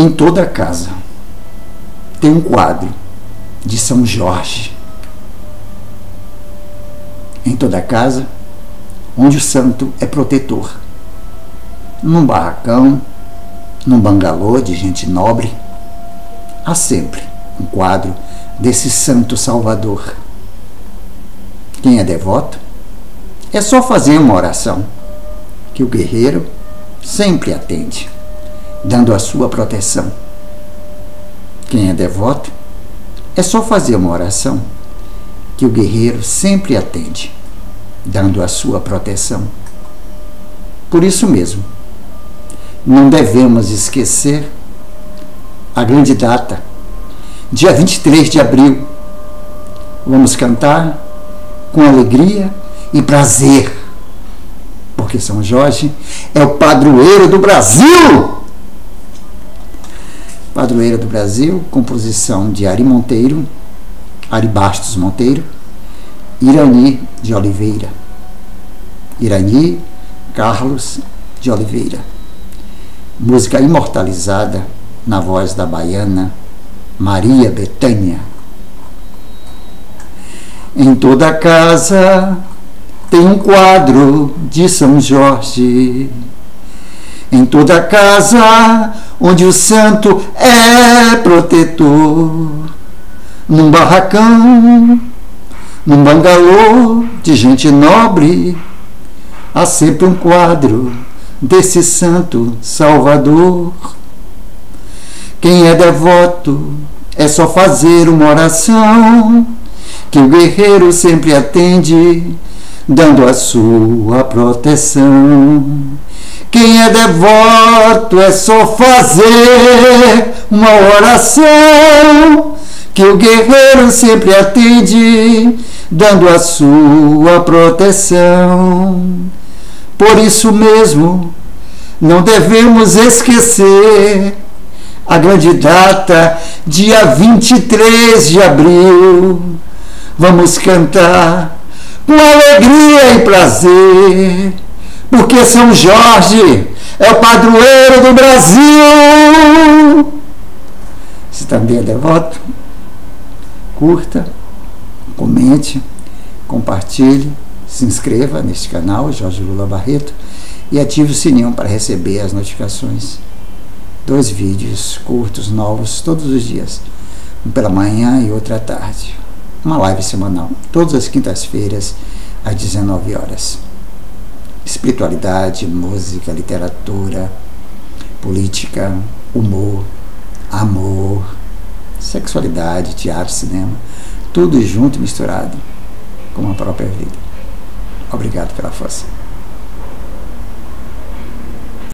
Em toda casa tem um quadro de São Jorge. Em toda casa, onde o santo é protetor. Num barracão, num bangalô de gente nobre, há sempre um quadro desse santo salvador. Quem é devoto, é só fazer uma oração, que o guerreiro sempre atende dando a sua proteção. Quem é devoto, é só fazer uma oração, que o guerreiro sempre atende, dando a sua proteção. Por isso mesmo, não devemos esquecer a grande data, dia 23 de abril. Vamos cantar com alegria e prazer, porque São Jorge é o padroeiro do Brasil padroeira do Brasil, composição de Ari Monteiro, Ari Bastos Monteiro, Irani de Oliveira. Irani Carlos de Oliveira. Música imortalizada na voz da baiana Maria Betânia. Em toda casa tem um quadro de São Jorge em toda casa onde o santo é protetor, num barracão, num bangalô de gente nobre, há sempre um quadro desse santo Salvador. Quem é devoto é só fazer uma oração, que o guerreiro sempre atende, dando a sua proteção. Quem é devoto é só fazer uma oração que o guerreiro sempre atende, dando a sua proteção. Por isso mesmo, não devemos esquecer a grande data, dia 23 de abril. Vamos cantar com alegria e prazer porque São Jorge é o padroeiro do Brasil. Se também é devoto, curta, comente, compartilhe, se inscreva neste canal, Jorge Lula Barreto, e ative o sininho para receber as notificações. Dois vídeos curtos, novos, todos os dias. Um pela manhã e outro à tarde. Uma live semanal, todas as quintas-feiras, às 19 horas espiritualidade, música, literatura, política, humor, amor, sexualidade, teatro, cinema, tudo junto e misturado com a própria vida. Obrigado pela força.